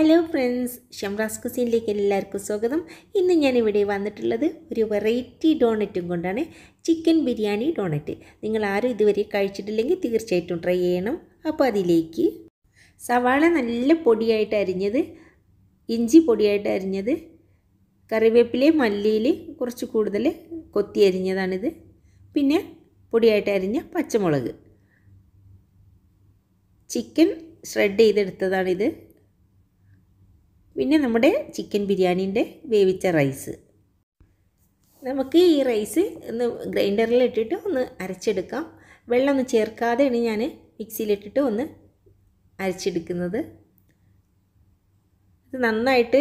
Hello friends Shamraz കുസീനിലേക്ക് എല്ലാവർക്കും സ്വാഗതം. ഇന്ന് ഞാനിവിടെ വന്നിട്ടുള്ളത് ഒരു വെറൈറ്റി ഡോണറ്റും കൊണ്ടാണ്. ചിക്കൻ ബിരിയാണി ഡോണറ്റ് നിങ്ങൾ ആരും ഇതുവരെ കഴിച്ചിട്ടില്ലെങ്കിൽ തീർച്ചയായിട്ടും ട്രൈ ചെയ്യണം. അപ്പോൾ അതിലേക്ക് സവാള നല്ല പൊടിയായിട്ട് അരിഞ്ഞത് ഇഞ്ചി പൊടിയായിട്ട് അരിഞ്ഞത് കറിവേപ്പിലെ മല്ലിയിൽ കുറച്ച് കൂടുതൽ കൊത്തി അരിഞ്ഞതാണിത്. പിന്നെ പൊടിയായിട്ട് അരിഞ്ഞ പച്ചമുളക്. ചിക്കൻ ഷ്രെഡ് ചെയ്തെടുത്തതാണിത്. പിന്നെ നമ്മുടെ ചിക്കൻ ബിരിയാണീന്റെ വേവിച്ച റൈസ് നമുക്ക് ഈ റൈസ് ഒന്ന് ഗ്രൈൻഡറിൽ ഇട്ടിട്ട് ഒന്ന് അരച്ചെടുക്കാം. വെള്ളം ഒന്ന് ചേർക്കാതെയാണ് ഞാൻ മിക്സിയിലിട്ടിട്ട് ഒന്ന് അരച്ചെടുക്കുന്നത്. ഇത് നന്നായിട്ട്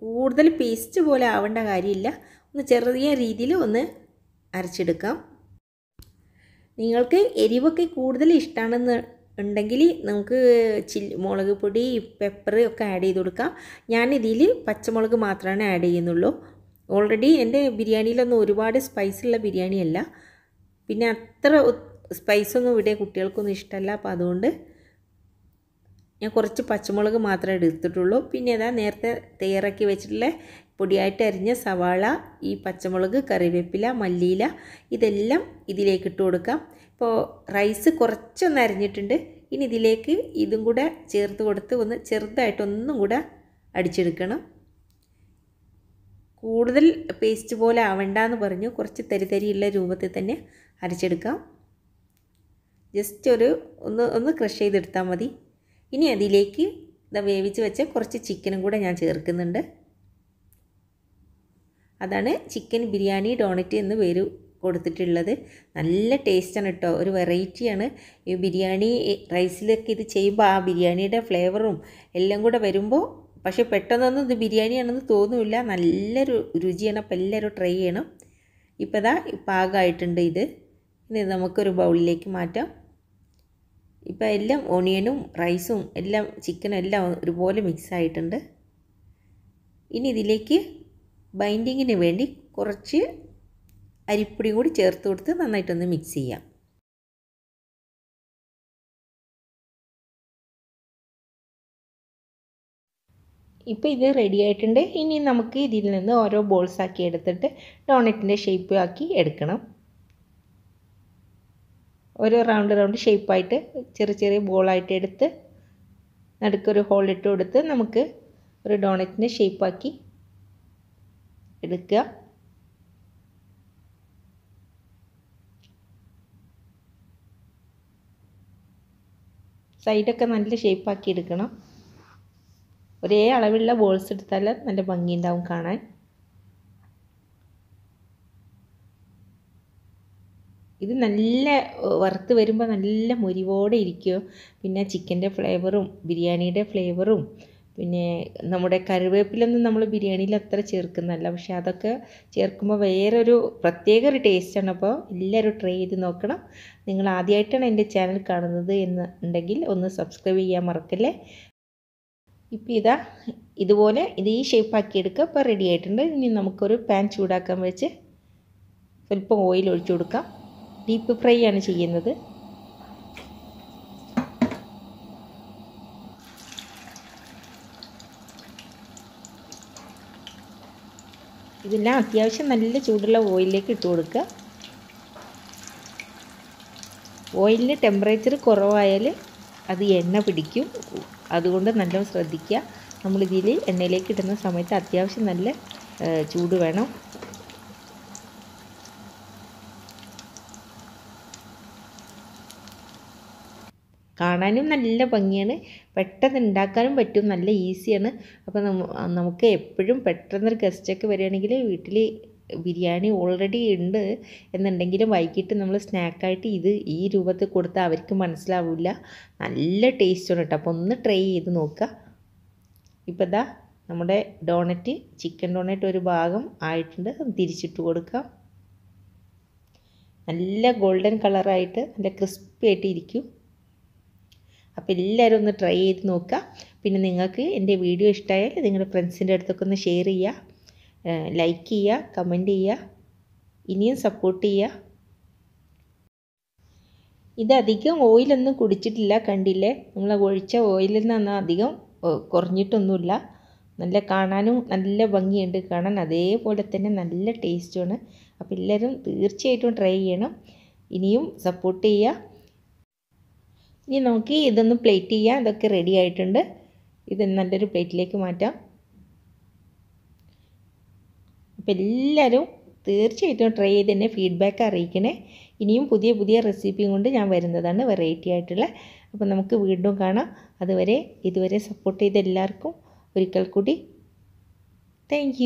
കൂടുതൽ പേസ്റ്റ് പോലെ ആവേണ്ട കാര്യമില്ല. ഒന്ന് ചെറിയ രീതിയിൽ ഒന്ന് അരച്ചെടുക്കാം. നിങ്ങൾക്ക് എരിവൊക്കെ കൂടുതൽ ഇഷ്ടമാണെന്ന് ഉണ്ടെങ്കിൽ നമുക്ക് ചി മുളക് പൊടി പെപ്പർ ഒക്കെ ആഡ് ചെയ്ത് കൊടുക്കാം. ഞാനിതിൽ പച്ചമുളക് മാത്രമാണ് ആഡ് ചെയ്യുന്നുള്ളൂ. ഓൾറെഡി എന്റെ ബിരിയാണിയിലൊന്നും ഒരുപാട് സ്പൈസുള്ള ബിരിയാണിയല്ല. പിന്നെ അത്ര സ്പൈസൊന്നും ഇവിടെ കുട്ടികൾക്കൊന്നും ഇഷ്ടമല്ല അപ്പോൾ അതുകൊണ്ട് ഞാൻ കുറച്ച് പച്ചമുളക് മാത്രമേ എടുത്തിട്ടുള്ളൂ. പിന്നെ അതാ നേരത്തെ തയ്യാറാക്കി വെച്ചിട്ടുള്ള പൊടിയായിട്ട് അരിഞ്ഞ സവാള ഈ പച്ചമുളക് കറിവേപ്പില മല്ലിയില ഇതെല്ലാം ഇതിലേക്ക് ഇട്ട് കൊടുക്കാം. ഇപ്പോൾ റൈസ് കുറച്ചൊന്ന് അരിഞ്ഞിട്ടുണ്ട്. ഇനി ഇതിലേക്ക് ഇതും കൂടെ ചേർത്ത് കൊടുത്ത് ഒന്ന് ചെറുതായിട്ട് ഒന്നും കൂടെ അടിച്ചെടുക്കണം. കൂടുതൽ പേസ്റ്റ് പോലെ ആവണ്ടെന്ന് പറഞ്ഞു. കുറച്ച് തരിതരിയുള്ള രൂപത്തിൽ തന്നെ അരച്ചെടുക്കാം. ജസ്റ്റ് ഒരു ഒന്ന് ഒന്ന് ക്രഷ് ചെയ്തെടുത്താൽ മതി. ഇനി അതിലേക്ക് ഇതാ വേവിച്ച് വെച്ച കുറച്ച് ചിക്കനും കൂടെ ഞാൻ ചേർക്കുന്നുണ്ട്. അതാണ് ചിക്കൻ ബിരിയാണി ഡോണറ്റ് എന്ന് പേര് കൊടുത്തിട്ടുള്ളത്. നല്ല ടേസ്റ്റാണ് കേട്ടോ ഒരു വെറൈറ്റിയാണ് ഈ ബിരിയാണി റൈസിലൊക്കെ ഇത് ചെയ്യുമ്പോൾ ആ ബിരിയാണിയുടെ ഫ്ലേവറും എല്ലാം കൂടെ വരുമ്പോൾ പക്ഷേ പെട്ടെന്നൊന്നും ഇത് ബിരിയാണിയാണെന്ന് തോന്നില്ല. നല്ലൊരു രുചിയാണ് അപ്പോൾ എല്ലാവരും ട്രൈ ചെയ്യണം. ഇപ്പോൾ ഇതാ പാകമായിട്ടുണ്ട് ഇത്. ഇനി നമുക്കൊരു ബൗളിലേക്ക് മാറ്റാം. ഇപ്പോൾ എല്ലാം ഓണിയനും റൈസും എല്ലാം ചിക്കനും എല്ലാം ഒരുപോലെ മിക്സ് ആയിട്ടുണ്ട്. ഇനി ഇതിലേക്ക് ബൈൻഡിങ്ങിന് വേണ്ടി കുറച്ച് അരിപ്പൊടിയും കൂടി ചേർത്ത് കൊടുത്ത് നന്നായിട്ടൊന്ന് മിക്സ് ചെയ്യാം. ഇപ്പോൾ ഇത് റെഡി ആയിട്ടുണ്ട്. ഇനി നമുക്ക് ഇതിൽ നിന്ന് ഓരോ ബോൾസ് ആക്കി എടുത്തിട്ട് ഡോണറ്റിന്റെ ഷേപ്പ് ആക്കി എടുക്കണം. ഓരോ റൗണ്ട് റൗണ്ട് ഷേപ്പായിട്ട് ചെറിയ ചെറിയ ബോളായിട്ട് എടുത്ത് നടുക്കൊരു ഇട്ട് കൊടുത്ത് നമുക്ക് ഒരു ഡോണറ്റിന്റെ ഷേപ്പാക്കി എടുക്കുക. സൈഡൊക്കെ നല്ല ഷേപ്പാക്കി എടുക്കണം. ഒരേ അളവുള്ള ബോൾസ് എടുത്താൽ നല്ല ഭംഗിയുണ്ടാവും കാണാൻ. ഇത് നല്ല വറുത്ത് വരുമ്പോൾ നല്ല മുരിവോടെ ഇരിക്കും. പിന്നെ ചിക്കന്റെ ഫ്ലേവറും ബിരിയാണിയുടെ ഫ്ലേവറും പിന്നെ നമ്മുടെ കറിവേപ്പിലൊന്നും നമ്മൾ ബിരിയാണിയിൽ അത്ര ചേർക്കുന്നല്ല പക്ഷെ അതൊക്കെ ചേർക്കുമ്പോൾ വേറൊരു പ്രത്യേക ഒരു ടേസ്റ്റാണ്. അപ്പോൾ എല്ലാവരും ട്രൈ ചെയ്ത് നോക്കണം. നിങ്ങൾ ആദ്യമായിട്ടാണ് എന്റെ ചാനൽ കാണുന്നത് എന്ന് ഉണ്ടെങ്കിൽ ഒന്ന് സബ്സ്ക്രൈബ് ചെയ്യാൻ മറക്കല്ലേ? ഇപ്പോൾ ഇതാ ഇതുപോലെ ഇത് ഈ ഷേപ്പാക്കി എടുക്കുക. ഇപ്പോൾ റെഡി ആയിട്ടുണ്ട്. ഇനി നമുക്കൊരു പാൻ ചൂടാക്കാൻ വെച്ച് സ്വല്പം ഓയിൽ ഒഴിച്ചു കൊടുക്കാം. ഡീപ്പ് ഫ്രൈ ആണ് ചെയ്യുന്നത്. ഇതെല്ലാം അത്യാവശ്യം നല്ല ചൂടുള്ള ഓയിലിലേക്ക് ഇട്ട് കൊടുക്കുക. ഓയിലിന് ടെമ്പറേച്ചർ കുറവായാൽ അത് എണ്ണ പിടിക്കും. അതുകൊണ്ട് നല്ലോണം ശ്രദ്ധിക്കുക. നമ്മളിതിൽ എണ്ണയിലേക്ക് ഇടുന്ന സമയത്ത് അത്യാവശ്യം നല്ല ചൂട് വേണം. കാണാനും നല്ല ഭംഗിയാണ്. പെട്ടെന്ന് ഉണ്ടാക്കാനും പറ്റും. നല്ല ഈസിയാണ്. അപ്പോൾ നമുക്ക് എപ്പോഴും പെട്ടെന്നൊരു ഗസ്റ്റൊക്കെ വരികയാണെങ്കിൽ വീട്ടിൽ ബിരിയാണി ഓൾറെഡി ഉണ്ട് എന്നുണ്ടെങ്കിലും വൈകിട്ട് നമ്മൾ സ്നാക്കായിട്ട് ഇത് ഈ രൂപത്തിൽ കൊടുത്താൽ അവർക്ക് മനസ്സിലാവില്ല നല്ല ടേസ്റ്റാണ് കേട്ടോ അപ്പോൾ ഒന്ന് ട്രൈ ചെയ്ത് നോക്കുക ഇപ്പോൾ ഇതാ നമ്മുടെ ഡോണറ്റ് ചിക്കൻ ഡോണറ്റ് ഒരു ഭാഗം ആയിട്ടുണ്ട്. തിരിച്ചിട്ട് കൊടുക്കാം. നല്ല ഗോൾഡൻ കളറായിട്ട് നല്ല ക്രിസ്പി ആയിട്ട് ഇരിക്കും. അപ്പോൾ എല്ലാവരും ഒന്ന് ട്രൈ ചെയ്ത് നോക്കുക. പിന്നെ നിങ്ങൾക്ക് എന്റെ വീഡിയോ ഇഷ്ടമായാൽ നിങ്ങളുടെ ഫ്രണ്ട്സിന്റെ അടുത്തൊക്കെ ഒന്ന് ഷെയർ ചെയ്യുക. ലൈക്ക് ചെയ്യുക കമന്റ് ചെയ്യുക. ഇനിയും സപ്പോർട്ട് ചെയ്യുക. ഇതധികം ഓയിലൊന്നും കുടിച്ചിട്ടില്ല കണ്ടില്ലേ? നമ്മൾ ഒഴിച്ച ഓയിലിൽ നിന്നാണ് അധികം കുറഞ്ഞിട്ടൊന്നുമില്ല. നല്ല കാണാനും നല്ല ഭംഗിയുണ്ട്. കാണാൻ അതേപോലെ തന്നെ നല്ല ടേസ്റ്റുമാണ് അപ്പോൾ എല്ലാവരും തീർച്ചയായിട്ടും ട്രൈ ചെയ്യണം. ഇനിയും സപ്പോർട്ട് ചെയ്യുക. ഇനി നമുക്ക് ഇതൊന്ന് പ്ലേറ്റ് ചെയ്യാം. ഇതൊക്കെ റെഡി ആയിട്ടുണ്ട്. ഇത് നല്ലൊരു പ്ലേറ്റിലേക്ക് മാറ്റാം. അപ്പോൾ എല്ലാവരും തീർച്ചയായിട്ടും ട്രൈ ചെയ്ത് തന്നെ ഫീഡ്ബാക്ക് അറിയിക്കണേ. ഇനിയും പുതിയ പുതിയ റെസിപ്പിയും കൊണ്ട് ഞാൻ വരുന്നതാണ് വെറൈറ്റി ആയിട്ടുള്ള. അപ്പോൾ നമുക്ക് വീണ്ടും കാണാം. അതുവരെ ഇതുവരെ സപ്പോർട്ട് ചെയ്ത എല്ലാവർക്കും ഒരിക്കൽ കൂടി. താങ്ക്